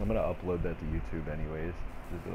I'm gonna upload that to YouTube anyways. Just like,